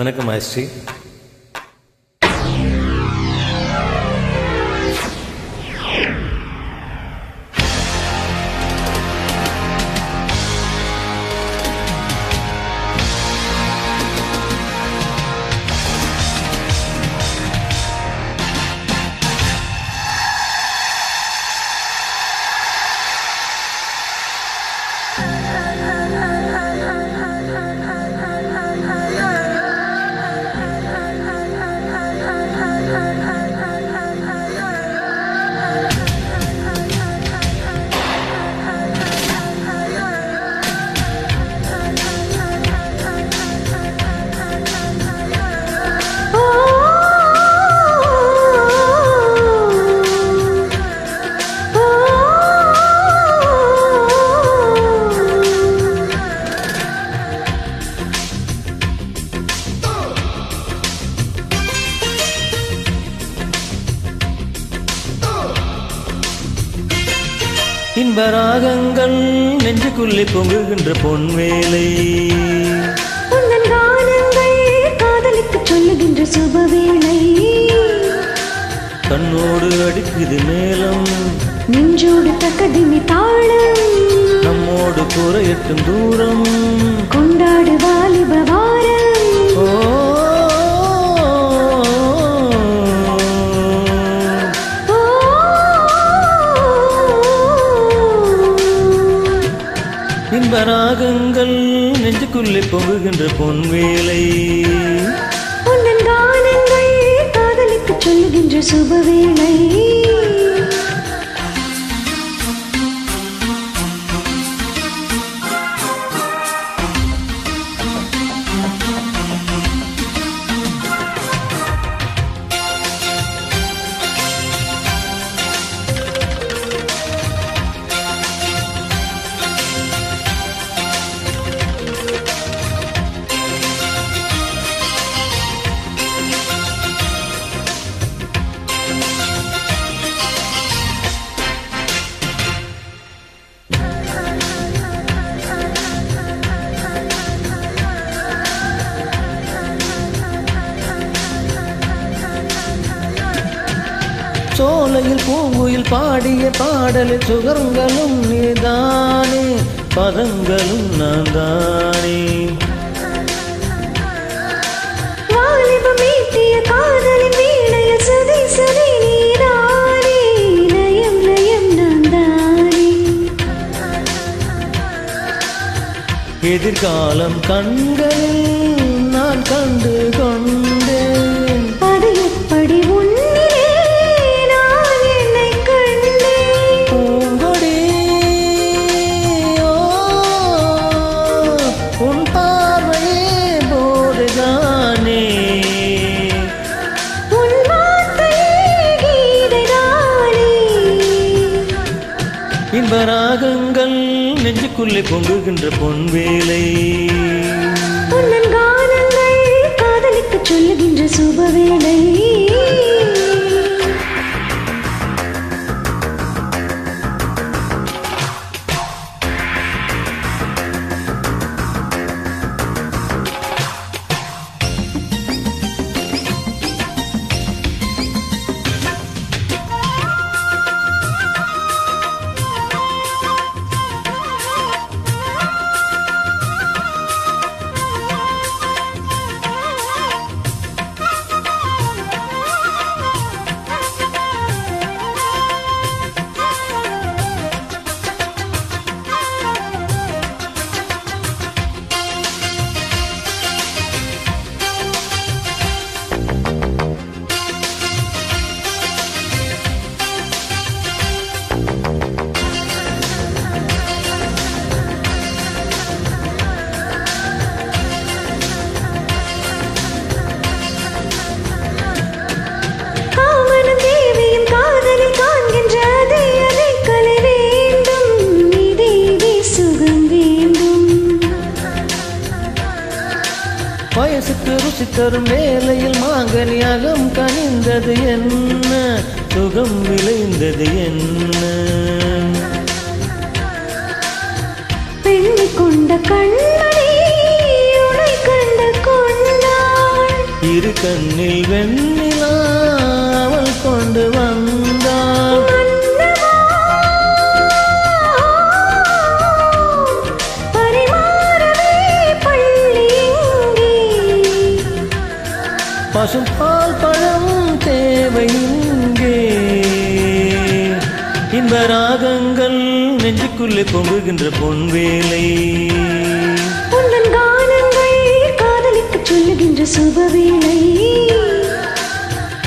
मैंने कहा இன்பராகங்கள் நெஞ்சுக்குள்ளே பொங்குகின்ற பொன்வேலை. காதலிக்கு சொல்லுகின்ற சுபவேளை. கண்ணோடு அடிக்குது மேலம் நெஞ்சோடு தக்கதிமி தாளம். நம்மோடு குறையட்டும் தூரம். கொண்டாடு ராகங்கள் நெஞ்சுக்குள்ளே பொங்குகின்ற பொன்வேலை. சோலையில் பூங்குயில் பாடிய பாடலில் சுகங்களும் நீதானே பதங்களும் நான் தானே எதிர்காலம் கண்களில் நான் கண்டு கொண்டேன். அது எப்படி உன்னிலே இன்பராகங்கள் நெஞ்சுக்குள்ளே பொங்குகின்ற பொன்வேலை வயசுக்கு ருசி தரும் வேலையில் மாங்கனி அகம் கனிந்தது என்ன? சுகம் விளைந்தது என்ன? பெண்ணை கொண்ட கண்மணி கண்ட கொண்டான் இரு கண்ணில் வெண்ணிலா பசும் பால் பழம் தேவை இங்கே. இன்ப ராகங்கள் நெஞ்சுக்குள்ளே பொங்குகின்ற உந்தன் கானங்கள் காதலிக்கச் சொல்லுகின்ற சுபவேளை.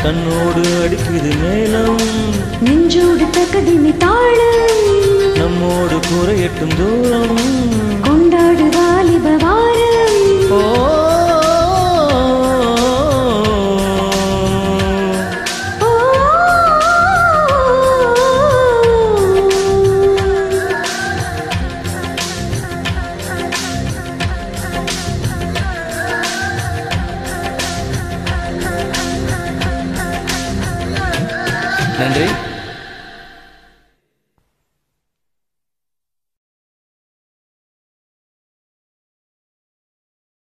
கண்ணோடு அடிக்குது மேலம் நெஞ்சோடு தக்கதினி தாளம் நம்மோடு குறையட்டும் தூரம். கொண்டாடு வாலிப வாரம். ஓ நன்றி